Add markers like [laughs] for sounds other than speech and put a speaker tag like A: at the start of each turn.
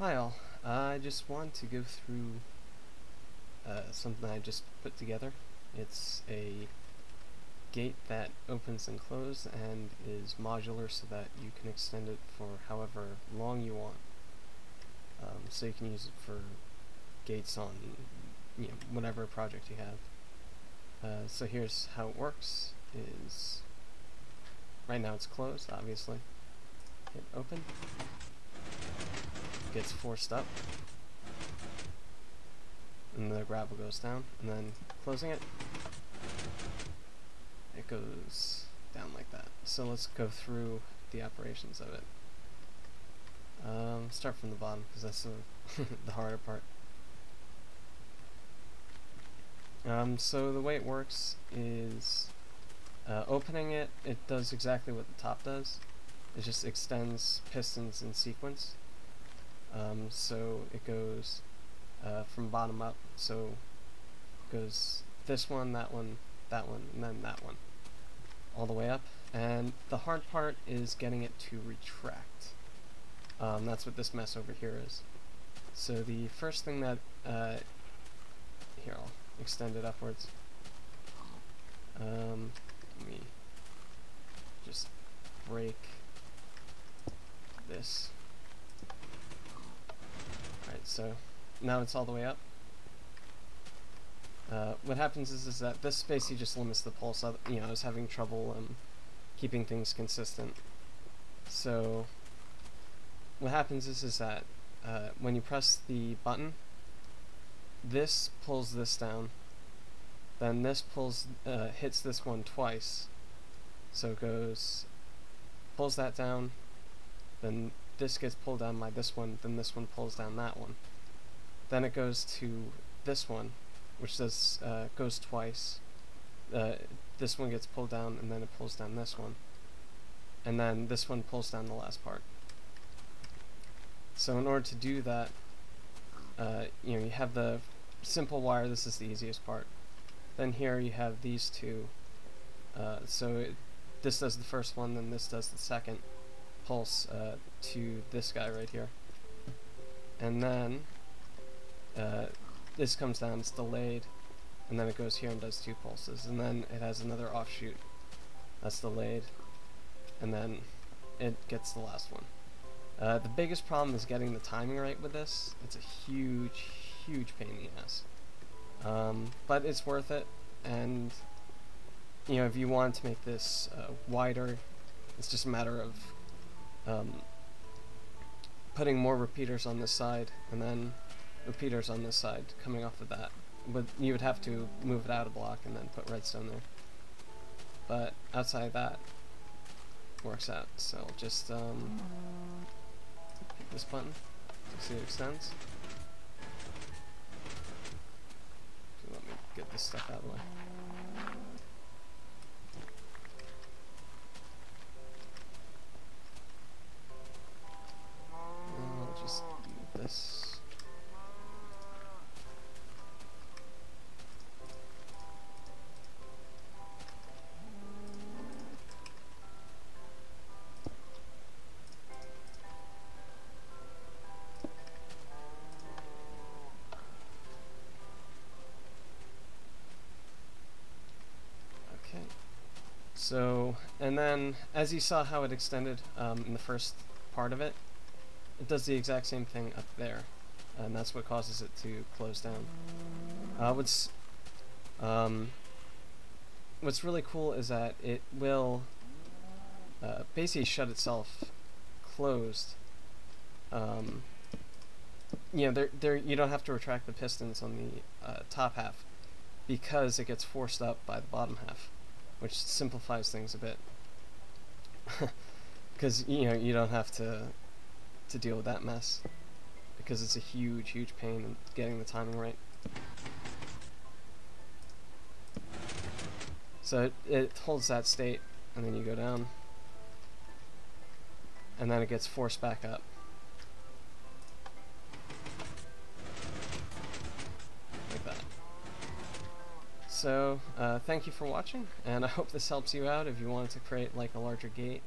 A: Hi all, I just want to go through uh, something I just put together. It's a gate that opens and closes and is modular so that you can extend it for however long you want. Um, so you can use it for gates on you know, whatever project you have. Uh, so here's how it works is right now it's closed obviously. Hit open gets forced up. And the gravel goes down and then closing it it goes down like that. So let's go through the operations of it. Um, start from the bottom because that's the, [laughs] the harder part. Um, so the way it works is uh, opening it it does exactly what the top does. It just extends pistons in sequence um, so it goes uh, from bottom up. So it goes this one, that one, that one, and then that one. All the way up. And the hard part is getting it to retract. Um, that's what this mess over here is. So the first thing that, uh, here I'll extend it upwards. Um, let me just break this so now it's all the way up. Uh, what happens is, is that this basically just limits the pulse. You know, I was having trouble um, keeping things consistent. So what happens is, is that uh, when you press the button, this pulls this down, then this pulls uh, hits this one twice. So it goes, pulls that down, then this gets pulled down by this one, then this one pulls down that one. Then it goes to this one, which does uh, goes twice. Uh, this one gets pulled down, and then it pulls down this one. And then this one pulls down the last part. So in order to do that, uh, you know, you have the simple wire, this is the easiest part. Then here you have these two. Uh, so it, this does the first one, then this does the second pulse uh, to this guy right here. And then uh, this comes down, it's delayed, and then it goes here and does two pulses. And then it has another offshoot that's delayed, and then it gets the last one. Uh, the biggest problem is getting the timing right with this. It's a huge, huge pain in the ass. Um, but it's worth it, and you know, if you want to make this uh, wider, it's just a matter of um, putting more repeaters on this side and then repeaters on this side coming off of that. But you would have to move it out a block and then put redstone there. But outside that, works out. So just um, hit this button to see it extends. So let me get this stuff out of the way. So, and then as you saw how it extended um, in the first part of it, it does the exact same thing up there, and that's what causes it to close down. Uh, what's um, what's really cool is that it will uh, basically shut itself closed. Um, you know, there, there, you don't have to retract the pistons on the uh, top half because it gets forced up by the bottom half, which simplifies things a bit. [laughs] Because you know you don't have to to deal with that mess because it's a huge, huge pain in getting the timing right. So it, it holds that state and then you go down and then it gets forced back up. So, uh, thank you for watching, and I hope this helps you out if you wanted to create like a larger gate